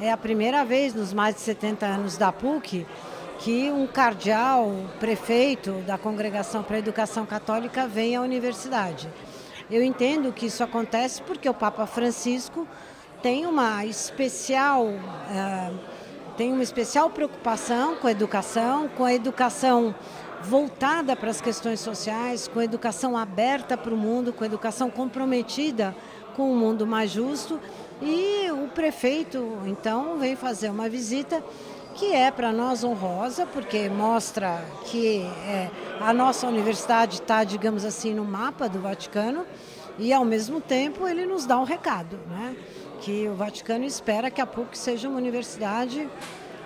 É a primeira vez nos mais de 70 anos da PUC que um cardeal, prefeito da Congregação para a Educação Católica, vem à universidade. Eu entendo que isso acontece porque o Papa Francisco tem uma especial, uh, tem uma especial preocupação com a educação, com a educação voltada para as questões sociais, com a educação aberta para o mundo, com a educação comprometida com um mundo mais justo. E o prefeito, então, vem fazer uma visita que é para nós honrosa, porque mostra que é, a nossa universidade está, digamos assim, no mapa do Vaticano e, ao mesmo tempo, ele nos dá um recado, né? que o Vaticano espera que a PUC seja uma universidade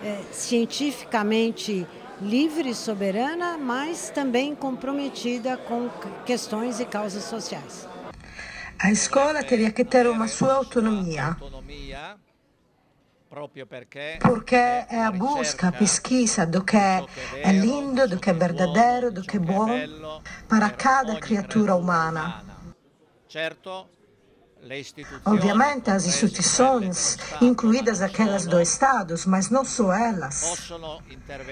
é, cientificamente livre, soberana, mas também comprometida com questões e causas sociais. A que ter uma sua autonomia. Porque é a busca, a pesquisa do que é lindo, do que é verdadeiro, do que é bom para cada criatura umana. Obviamente as instituições, incluídas aquelas do Estado, mas não só elas.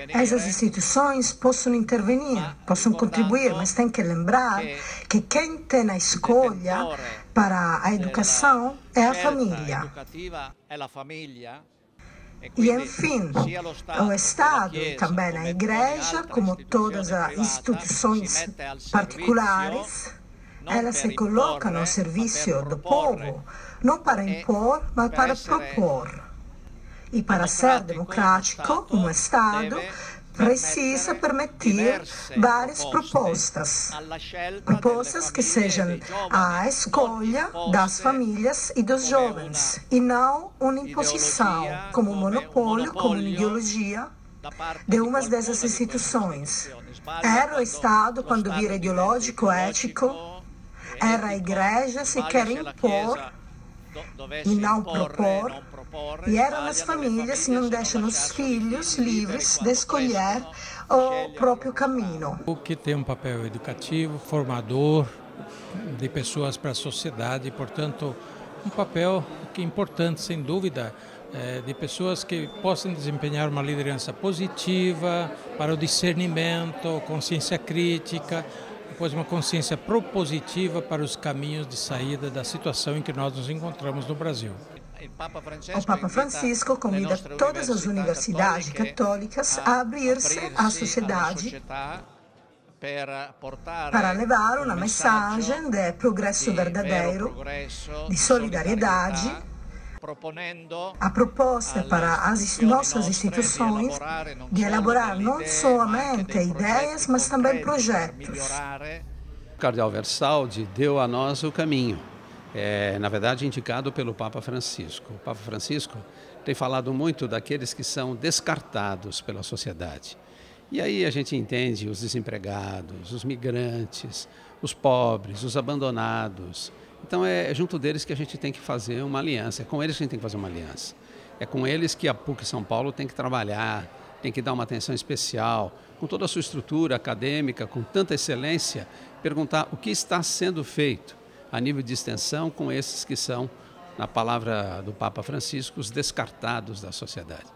Essas instituições possono intervenir, possono contribuir, mas tem que lembrar que quem tem a escolha para a educação é a família. E, enfim, o Estado e também a Igreja, como todas as instituições particulares, elas se colocam ao serviço do povo, não para impor, mas para propor. E para ser democrático, um Estado precisa permitir várias propostas. Propostas que sejam a escolha das famílias e dos jovens, e não uma imposição, como um monopólio, como uma ideologia de umas dessas instituições. Era o Estado quando vira ideológico, ético, era a igreja se quer impor e não propor, e eram as famílias que não deixam os filhos livres de escolher o próprio caminho. O que tem um papel educativo, formador de pessoas para a sociedade, portanto, um papel que é importante, sem dúvida, é, de pessoas que possam desempenhar uma liderança positiva para o discernimento, consciência crítica, depois uma consciência propositiva para os caminhos de saída da situação em que nós nos encontramos no Brasil. O Papa Francisco convida todas as universidades católicas a abrir-se à sociedade para levar uma mensagem de progresso verdadeiro, de solidariedade a proposta para as nossas instituições de elaborar não somente ideias, mas também projetos. O Cardeal Versaldi deu a nós o caminho, é, na verdade indicado pelo Papa Francisco. O Papa Francisco tem falado muito daqueles que são descartados pela sociedade. E aí a gente entende os desempregados, os migrantes, os pobres, os abandonados, então é junto deles que a gente tem que fazer uma aliança, é com eles que a gente tem que fazer uma aliança. É com eles que a PUC São Paulo tem que trabalhar, tem que dar uma atenção especial, com toda a sua estrutura acadêmica, com tanta excelência, perguntar o que está sendo feito a nível de extensão com esses que são, na palavra do Papa Francisco, os descartados da sociedade.